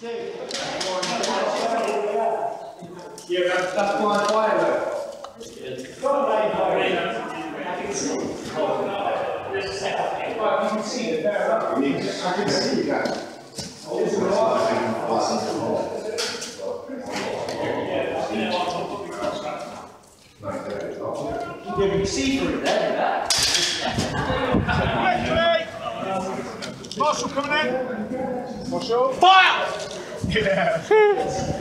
Yeah, that's, that's my pilot. Well, you can see it. I can see that. Yeah, we can see through there, Marshall coming in. Marshall. Fire! Yeah.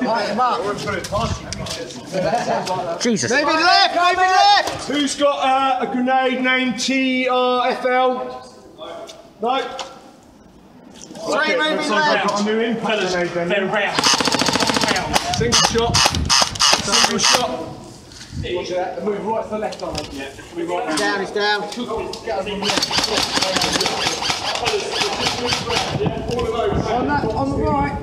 Light him up. Jesus. Maybe left, maybe left. Who's got uh, a grenade named TRFL? No. Three Okay, moving looks I've left. got a new impact grenade then. They're round. Round. Single shot. Single shot. Watch that. Move right to the left on it. Yeah. Move right He's down, he's down. On that, on the right.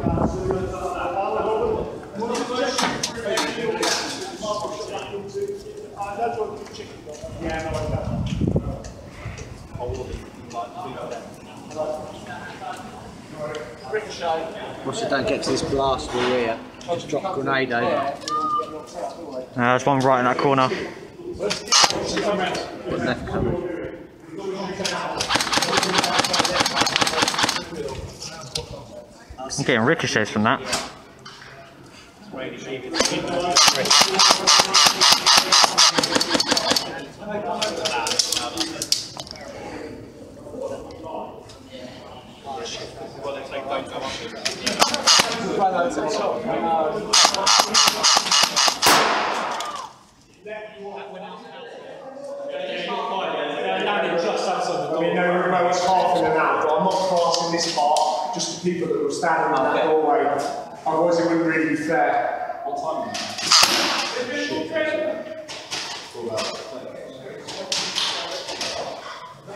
Watch it don't get to this blast we're here. Just drop a grenade over. Uh, there's one right in that corner. Got left coming. I'm getting ricochets from that. I mean, no, remember it's half in and out, but I'm not classing this part, just the people that were standing in that doorway. Otherwise, uh, it wouldn't really be fair.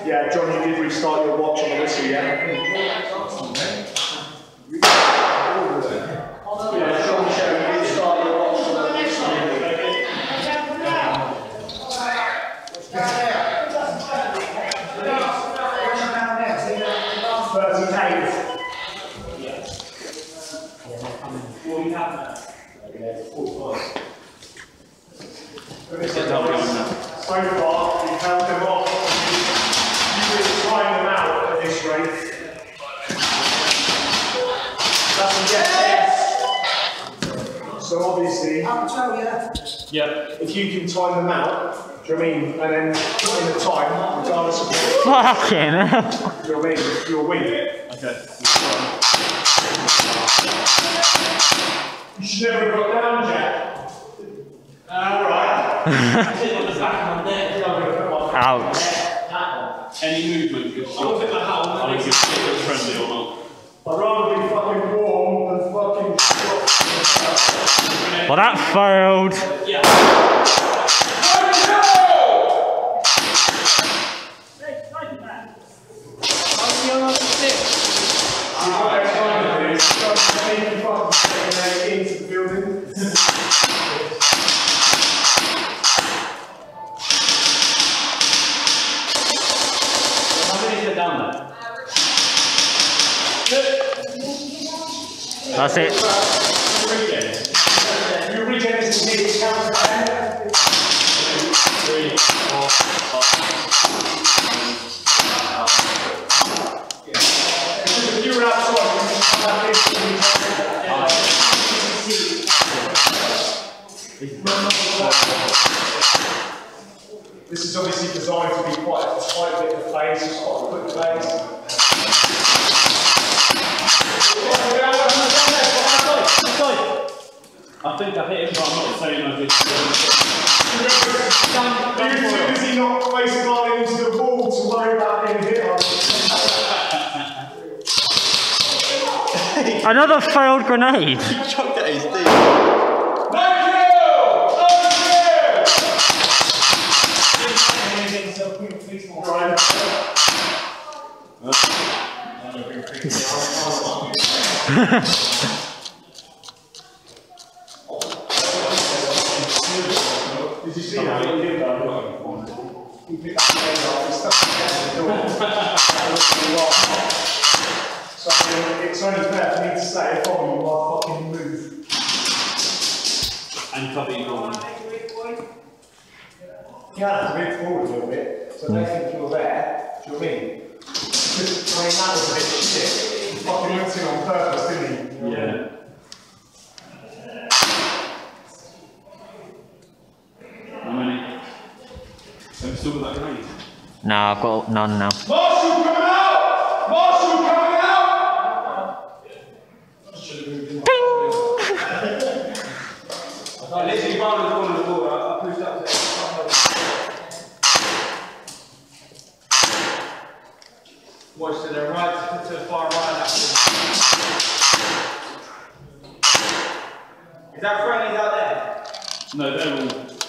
Yeah, John, you did restart your watch on the whistle, yeah? Yeah, Sean, Sherry, you restart your watch on the whistle. Thirty-eight. So far, you've held them off. You really trying them out at this rate. That's a yes, yes. So obviously, yeah, if you can time them out, do you know I mean? And then put in the time, regardless of what, Fucking hell. do you know what I mean? You'll win. Okay. You should never have got down, Jack. Alright. Ouch. Any movement. I friendly or not. I'd rather be fucking warm than fucking. Well, that failed. Into back in. This is obviously designed to be quite a tight bit of phase, quite a quick phase. I think I hit him, but I'm not saying I did. You too busy not face planting into the wall to worry? Another failed grenade. It's only fair for me to say, follow you I fucking move. And cover your goal. Have to move forward a little bit, so they think you're there, do you know what I mean? Because, I mean, that was a bit shit. Fucking went in on purpose? Yeah. How many? Have you still got that grenade? No, I've got none now. Marshall coming out! Marshall coming out! I literally rolled the ball in the water. I pushed up to it. Watch to the right, to the far right. That Is that friendlies out there? No, they're all.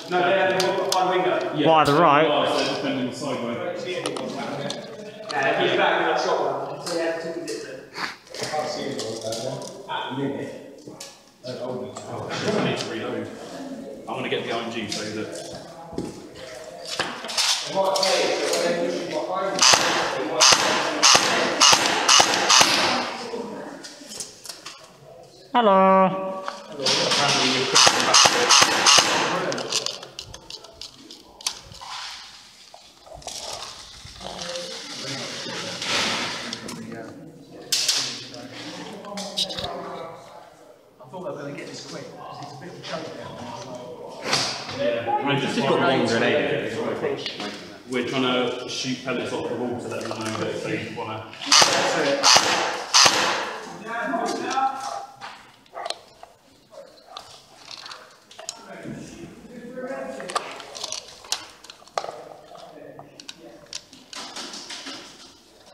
No, they're all the one window. Yeah, Why, the right? all They're defending the sideways. Yeah, he's back with a shot one. So he had to take it. I need to reload. I'm going to get the IMG so that. Hello. Apparently you're pushing back to it. I thought they were going to get this quick. It's a bit of a choke down. Yeah. I just got one grenade. We're trying to shoot pellets off the wall to let them know that they want to.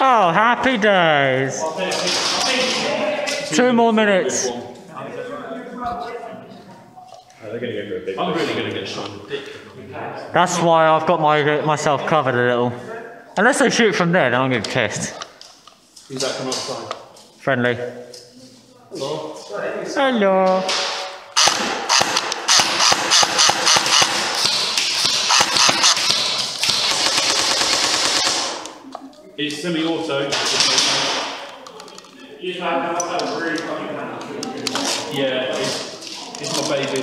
Oh, happy days. Two more minutes. I'm really going to get shot. That's why I've got my myself covered a little. Unless they shoot from there, then I'm pissed. Who's that come outside? Friendly. Hello. Hello. It's semi-auto. Yeah, it's, it's my baby.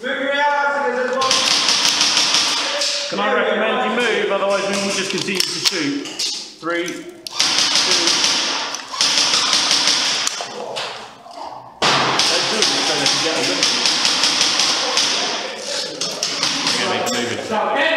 Move your out, there's a. Can I recommend you move, otherwise we will just continue to shoot. Three, two. Let's do it so they can get a look. They're gonna